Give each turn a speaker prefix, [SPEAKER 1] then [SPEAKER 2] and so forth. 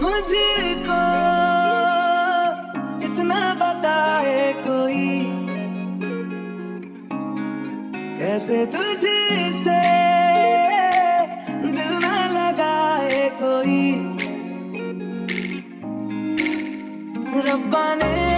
[SPEAKER 1] मुझको इतना बताए कोई। कैसे तुझे दिल ना लगाए कोई। रब्बा ने